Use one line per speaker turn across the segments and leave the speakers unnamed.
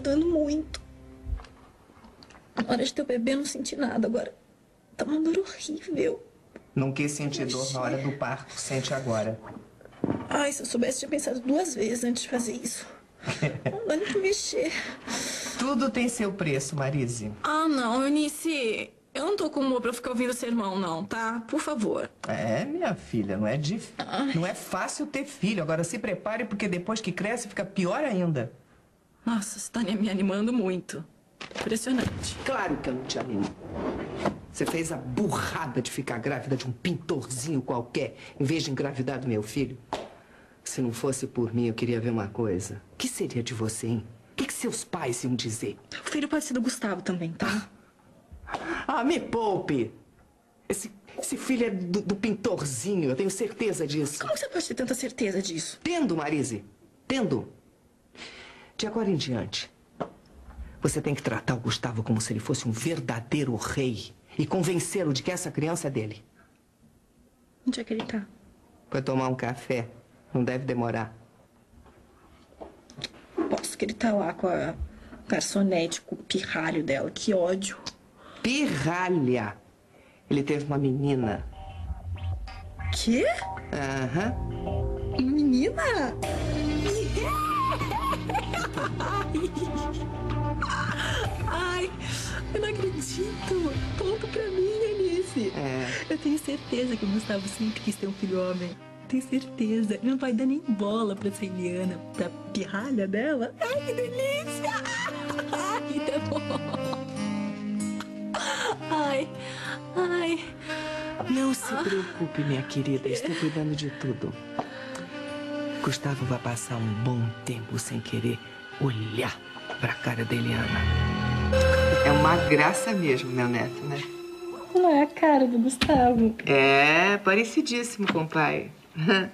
doendo muito. Na hora de ter o bebê, eu não senti nada. Agora, tá uma dor horrível.
Não quis sentir dor na hora do parto, sente agora.
Ai, se eu soubesse, tinha pensado duas vezes antes de fazer isso. Não dá nem pra mexer.
Tudo tem seu preço, Marise.
Ah, não, Eunice. Eu não tô com humor pra ficar ouvindo sermão, não, tá? Por favor.
É, minha filha, não é dif... não é fácil ter filho. Agora se prepare, porque depois que cresce fica pior ainda.
Nossa, você tá me animando muito. Impressionante.
Claro que eu não te animo. Você fez a burrada de ficar grávida de um pintorzinho qualquer, em vez de engravidar do meu filho. Se não fosse por mim, eu queria ver uma coisa. O que seria de você, hein? O que, que seus pais iam dizer?
O filho pode ser do Gustavo também, tá?
Ah, me poupe! Esse, esse filho é do, do pintorzinho, eu tenho certeza disso.
Como você pode ter tanta certeza disso?
Tendo, Marise. Tendo. De agora em diante, você tem que tratar o Gustavo como se ele fosse um verdadeiro rei e convencê-lo de que essa criança é dele.
Onde é que ele tá?
Foi tomar um café. Não deve demorar.
Posso que ele tá lá com a garçonete, com o pirralho dela. Que ódio.
Pirralha. Ele teve uma menina.
Quê?
Aham.
Menina? Ai, eu não acredito. Ponto pra mim, Eunice.
É.
Eu tenho certeza que o Gustavo sempre quis ter um filho homem. Tenho certeza. Ele não vai dar nem bola pra essa Eliana, pra pirralha dela. Ai, que delícia! Ai, tá bom. Ai, ai.
Não se preocupe, minha querida. Estou cuidando de tudo. Gustavo vai passar um bom tempo sem querer olhar pra cara da Eliana. É uma graça mesmo, meu neto, né?
Não é a cara do Gustavo.
É, parecidíssimo com o pai.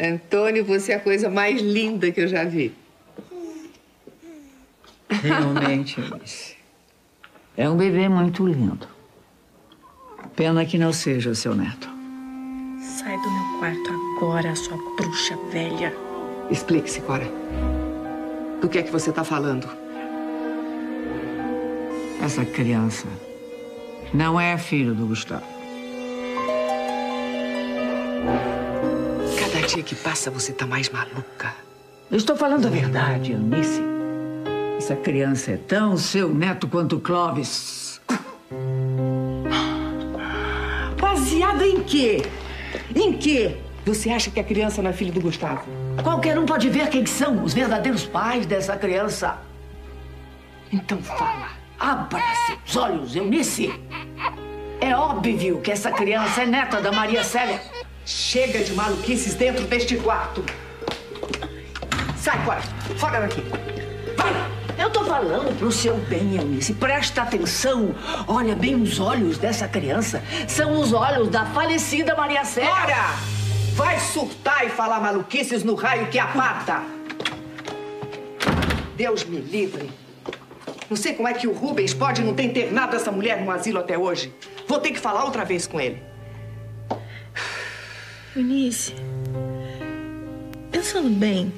Antônio, você é a coisa mais linda que eu já vi.
Realmente, Eunice. É um bebê muito lindo. Pena que não seja seu neto.
Sai do meu quarto agora, sua bruxa velha.
Explique-se, Cora. Do que é que você está falando?
Essa criança não é filho do Gustavo.
Cada dia que passa, você tá mais maluca.
Eu estou falando a verdade, Eunice. Essa criança é tão seu neto quanto o Clóvis.
Baseado em quê? Em quê? Você acha que a criança não é filha do Gustavo?
Qualquer um pode ver quem são os verdadeiros pais dessa criança.
Então fala.
Abra seus olhos, Eunice. É óbvio que essa criança é neta da Maria Célia.
Chega de maluquices dentro deste quarto. Sai, Cora. Fora daqui. Vai!
Eu tô falando pro seu bem, Eunice. Presta atenção. Olha bem os olhos dessa criança. São os olhos da falecida Maria Célia.
Cora! Vai surtar e falar maluquices no raio que a mata. Deus me livre. Não sei como é que o Rubens pode não ter internado essa mulher no asilo até hoje. Vou ter que falar outra vez com ele.
Eunice, pensando bem,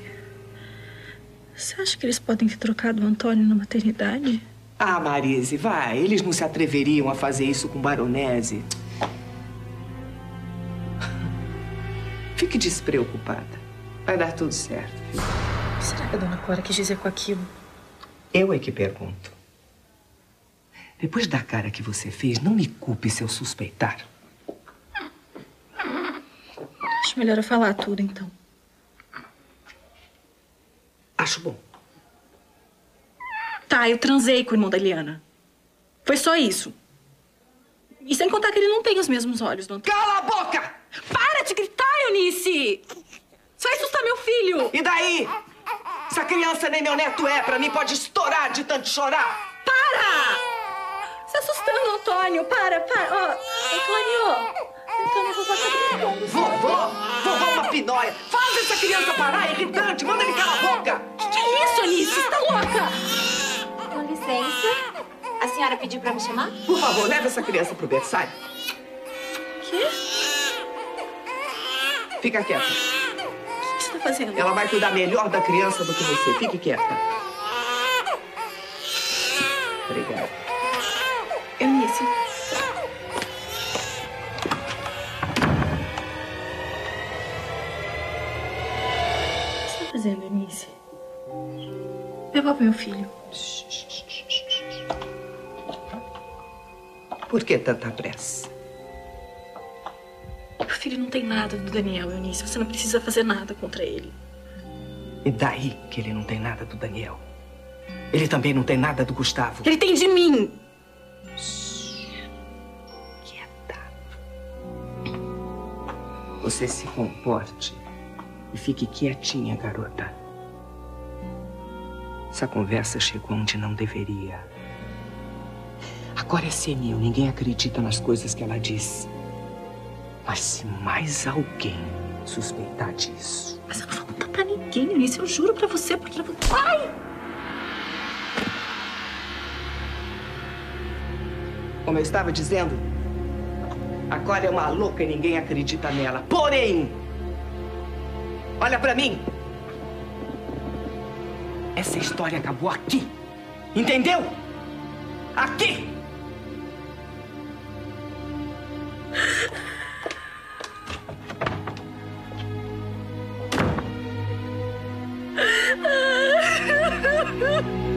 você acha que eles podem ter trocado o Antônio na maternidade?
Ah, Marise, vai. Eles não se atreveriam a fazer isso com Baronese. Fique despreocupada. Vai dar tudo certo, filho.
O que será que a dona Cora quis dizer com aquilo?
Eu é que pergunto. Depois da cara que você fez, não me culpe se eu suspeitar.
Acho melhor eu falar tudo, então.
Acho bom.
Tá, eu transei com o irmão da Eliana. Foi só isso. E sem contar que ele não tem os mesmos olhos do Antônio.
Cala a boca!
Para de gritar, Eunice! Você vai assustar meu filho!
E daí? Essa criança nem meu neto é, pra mim pode estourar de tanto chorar.
Para! Você assustando, Antônio. Para, para. Ó, Antônio. Antônio, vovó tá gritando.
Vovó! Vovó é uma pinóia! Faz essa criança parar, é irritante! Manda ele calar a boca!
Que que é isso, Eunice? Você tá louca?
Com licença. A senhora pediu pra me chamar?
Por favor, leve essa criança pro berçário.
Quê?
Fica quieta.
O que você tá fazendo?
Ela vai cuidar melhor da criança do que você. Fique quieta. Obrigada.
Eunice. O que você está fazendo, Eunice? Devolve meu filho.
Por que tanta pressa?
Tem nada do Daniel, Eunice. Você não precisa fazer nada contra ele.
E daí que ele não tem nada do Daniel? Ele também não tem nada do Gustavo.
Ele tem de mim!
Quieta. Você se comporte e fique quietinha, garota. Essa conversa chegou onde não deveria. Agora é senil, ninguém acredita nas coisas que ela diz. Mas se mais alguém suspeitar disso,
Mas eu não vou contar pra ninguém, Eunice. Eu juro pra você, porque eu vou... Ai!
Como eu estava dizendo, a Cora é uma louca e ninguém acredita nela. Porém, olha pra mim. Essa história acabou aqui. Entendeu? Aqui!
Ah!